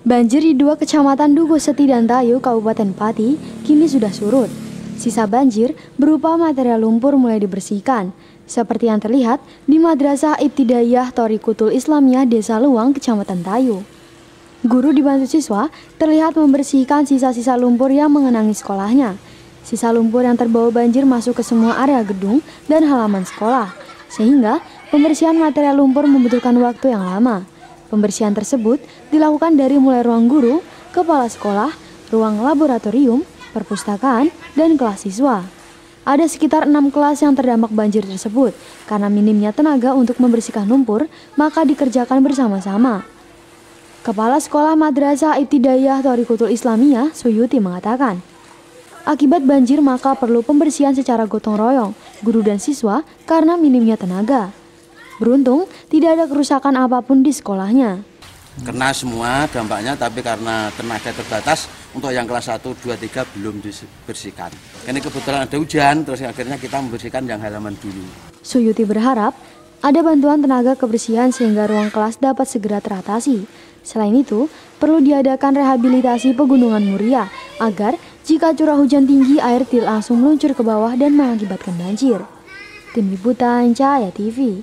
Banjir di dua kecamatan Dugo Seti dan Tayu, Kabupaten Pati, kini sudah surut. Sisa banjir berupa material lumpur mulai dibersihkan, seperti yang terlihat di Madrasah Ibtidaiyah Torikutul Islamiyah Desa Luang, Kecamatan Tayu. Guru dibantu siswa terlihat membersihkan sisa-sisa lumpur yang mengenangi sekolahnya. Sisa lumpur yang terbawa banjir masuk ke semua area gedung dan halaman sekolah, sehingga pembersihan material lumpur membutuhkan waktu yang lama. Pembersihan tersebut dilakukan dari mulai ruang guru, kepala sekolah, ruang laboratorium, perpustakaan, dan kelas siswa. Ada sekitar enam kelas yang terdampak banjir tersebut. Karena minimnya tenaga untuk membersihkan lumpur, maka dikerjakan bersama-sama. Kepala Sekolah Madrasah Ibtidayah Torikutul Islamiyah, Suyuti mengatakan, Akibat banjir maka perlu pembersihan secara gotong royong, guru dan siswa karena minimnya tenaga. Beruntung tidak ada kerusakan apa pun di sekolahnya. Kena semua dampaknya tapi karena tenaga terbatas untuk yang kelas 1, 2, 3 belum dibersihkan. Ini kebetulan ada hujan terus akhirnya kita membersihkan yang halaman dulu. Suyuti berharap ada bantuan tenaga kebersihan sehingga ruang kelas dapat segera teratasi. Selain itu, perlu diadakan rehabilitasi pegunungan Muria agar jika curah hujan tinggi air tidak langsung meluncur ke bawah dan mengakibatkan banjir. Tim Liputan Cahaya TV